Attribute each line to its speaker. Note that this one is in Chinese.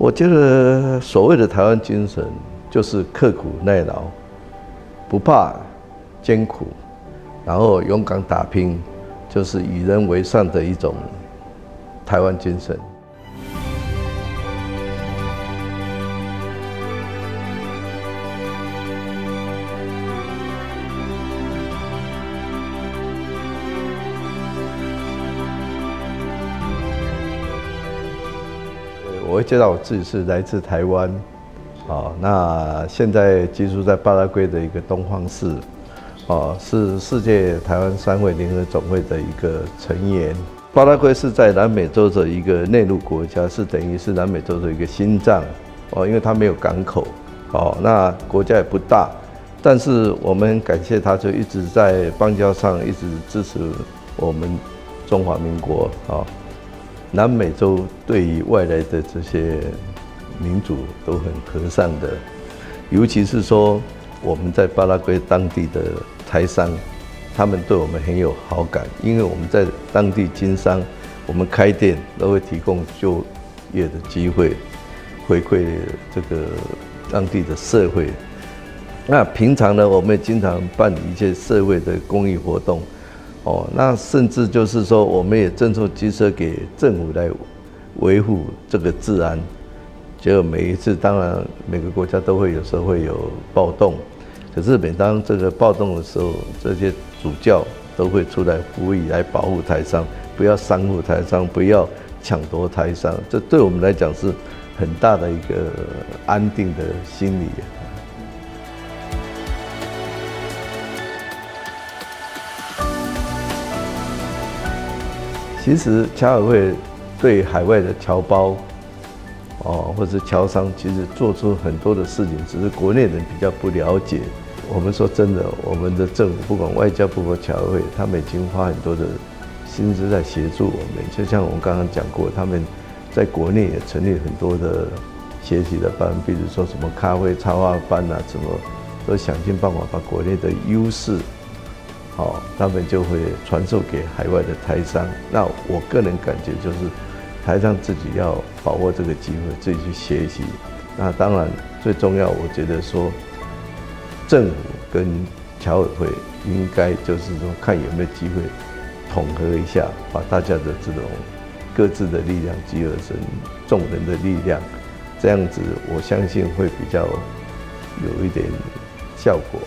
Speaker 1: 我觉得所谓的台湾精神，就是刻苦耐劳，不怕艰苦，然后勇敢打拼，就是与人为善的一种台湾精神。我会介绍我自己是来自台湾，啊，那现在居住在巴拉圭的一个东方市，啊，是世界台湾商会联合总会的一个成员。巴拉圭是在南美洲的一个内陆国家，是等于是南美洲的一个心脏，哦，因为它没有港口，哦，那国家也不大，但是我们感谢他，就一直在邦交上一直支持我们中华民国，啊。南美洲对于外来的这些民主都很和善的，尤其是说我们在巴拉圭当地的台商，他们对我们很有好感，因为我们在当地经商，我们开店都会提供就业的机会，回馈这个当地的社会。那平常呢，我们也经常办理一些社会的公益活动。哦，那甚至就是说，我们也赠送机车给政府来维护这个治安。结果每一次，当然每个国家都会有时候会有暴动，可是每当这个暴动的时候，这些主教都会出来呼吁来保护台商，不要伤害台商，不要抢夺台商。这对我们来讲是很大的一个安定的心理。其实侨委会对海外的侨胞，哦，或者侨商，其实做出很多的事情，只是国内人比较不了解。我们说真的，我们的政府不管外交部或侨委会，他们已经花很多的心思在协助我们。就像我们刚刚讲过，他们在国内也成立很多的学习的班，比如说什么咖啡插画班啊，什么都想尽办法把国内的优势。哦，他们就会传授给海外的台商。那我个人感觉就是，台商自己要把握这个机会，自己去学习。那当然最重要，我觉得说，政府跟侨委会应该就是说，看有没有机会统合一下，把大家的这种各自的力量集合成众人的力量，这样子我相信会比较有一点效果。